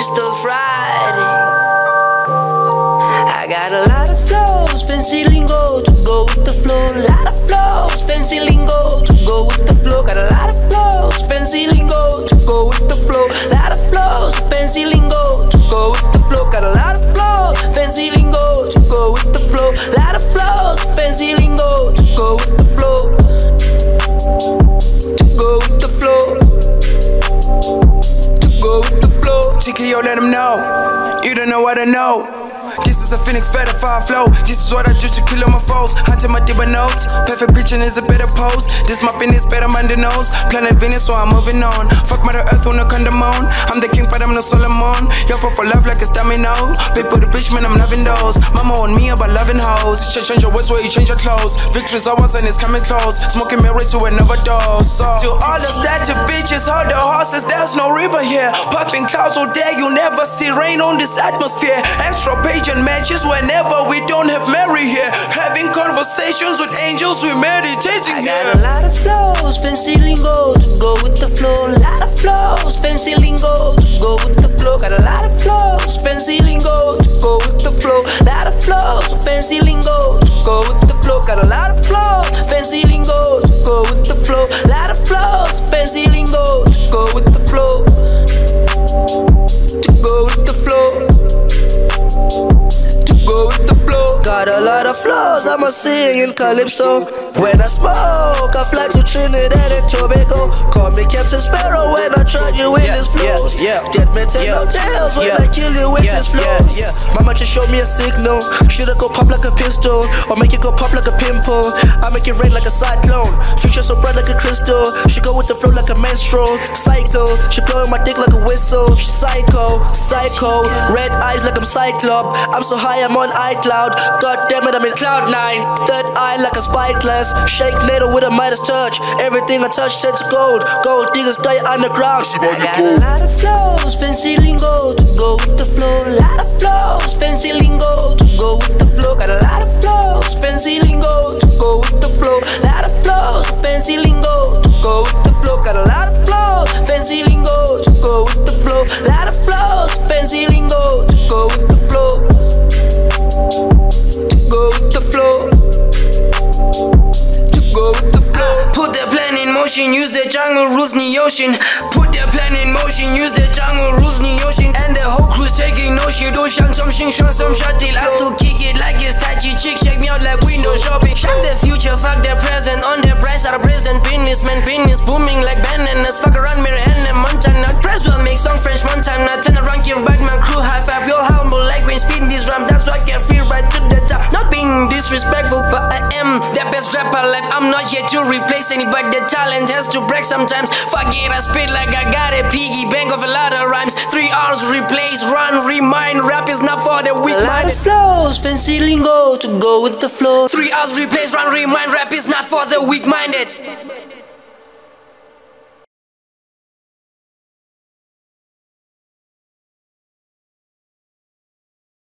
Crystal Friday. I got a lot of flows, fancy lingo to go with the flow. A lot of flows, fancy lingo to go with the flow. Got a lot of flows, fancy lingo to go with the flow. A lot of flows, fancy lingo. The yo, let him know. You don't know what I know. This is a Feenix verified flow. This is what I do to kill all my foes. I Hunting my deeper notes. Perfect preaching is a better pose. This my is better man the nose. Planet Venus, so I'm moving on. Fuck Mother Earth on a condemon. I'm the king, but I'm no Solomon. Yo, for for love like a stamina. People the bitch, man, I'm loving those. Mama on me about loving hoes. Change, change your words where you change your clothes. Victory's always and it's coming close. Smoking mirror to another dose. So, to all the statue bitches, hold the horses, there's no river here. Puffing clouds all day, you'll never see rain on this atmosphere. Extra page and matches whenever we don't have Mary here. Having conversations with angels, we're meditating here. I got a lot of flows, fancy lingo to go with the flow. A lot of flows, fancy lingo to go with the flow. Got a lot of flows, fancy lingo to go with the flow. A lot of flows, fancy lingo to go with the flow. Got a lot of flows, fancy lingo to go with the flow. A lot of flows, fancy lingo to go with the flow. Got a lot flows, I'ma sing in Calypso. When I smoke, I fly to Trinidad and Tobago. Call me Captain Sparrow when I try you with yeah, this flows. Yeah, yeah, Dead men tell yeah, no tales when yeah, I kill you with yeah, this flows. Yeah, yeah. Mama just showed me a signal. Should I go pop like a pistol or make it go pop like a pimple? I make it rain like a cyclone. Future so bright like a crystal. She go with the flow like a menstrual cycle. She blowing my dick like a whistle. She psycho, psycho. Red eyes like I'm Cyclop. I'm so high, I'm on iCloud. God damn it, I'm in cloud nine. Third eye like a spyglass. Shake later with a Midas touch. Everything I touch turns to gold. Gold diggers die underground. I got a lot of flows, fancy lingo to go with the flow. A lot of flows, fancy lingo to go with the flow. Rules, ocean. Put that plan in motion, use the jungle rules, ocean. And the whole crew's taking no shit. Do shang some shing, shang some shot till I still kick it like it's Tai Chi chick. Check me out like window shopping. Fuck the future, fuck the present. On the price out of president, businessman, business booming like bananas. Fuck around, mirror and the Montana. Press will make song French Montana. Turn around, give back my crew high five. You're humble like when speeding this ram. That's why I can feel right to the top. Not being disrespectful, but I am the best rapper alive. I'm not here to replace anybody. The talent has to break sometimes. Fuck it, I spit like I got a piggy bank of a lot of rhymes. Three R's replace, run, remind. Rap is not for the weak minded. flows, fancy lingo to go with the flow. Three R's replace, run, remind. Rap is not for the weak minded.